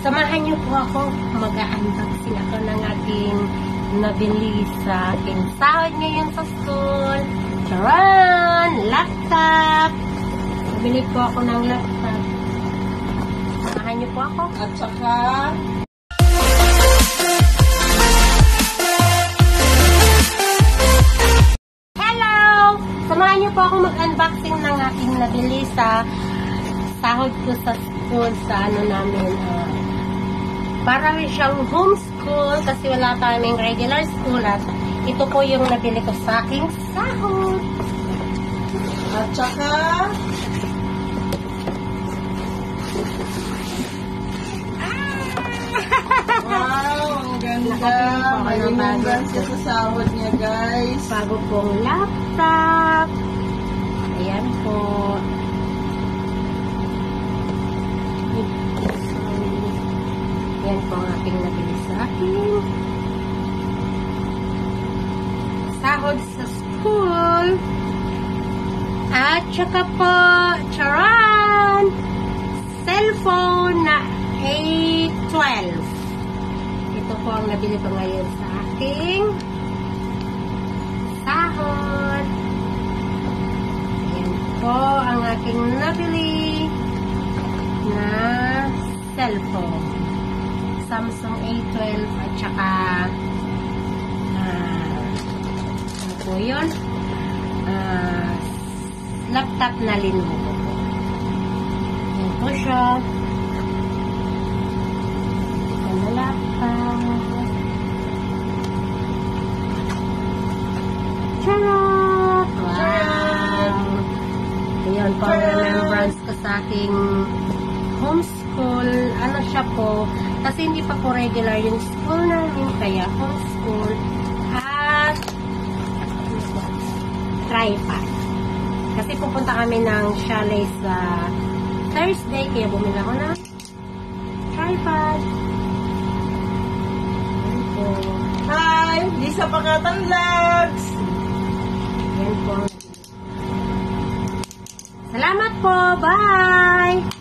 Samahan niyo po ako. Mag-unboxing ako ng ating nabili sa aking sahod ngayon sa school. Charan! Laptop! Nabili po ako ng laptop. Samahan niyo po ako. At saka, Hello! Samahan niyo po ako mag-unboxing ng aking nabili sa sahod ko sa school sa ano namin. ah, para rin siyang homeschool kasi wala kaming regular school at ito po yung nabili ko sa aking sahod. at saka, wow, ang ganda. May inugan siya sa sahod niya, guys. Bago pong laptop. Ayan po. Yan po ang aking nabili sa akin. Sahod sa school. At saka po, charan! Cellphone na A12. Ito po ang nabili ko ngayon sa aking sahod. Ayan po ang aking nabili na cellphone. Samsung A12 at saka ah, ano po yun? Ah, laptop na Lenovo po. Ayan po siya. Na laptop. Charot! Wow! Ayan po ang Charot! remembrance ko sa aking homeschool. Ano siya po, kasi hindi pa po regular yung school namin, kaya homeschool. At tripod. Kasi pupunta kami ng chalet sa Thursday, kaya bumili ako ng tripod. Ayan po. Hi, Lisa Pakatan Vlogs. Yan po. Salamat po. Bye!